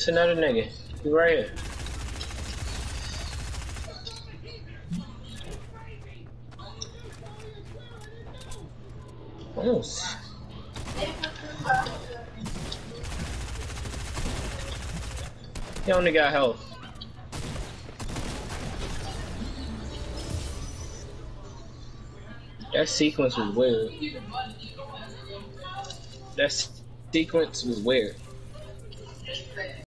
It's another nigga. He right here. Almost. He only got health. That sequence was weird. That sequence was weird.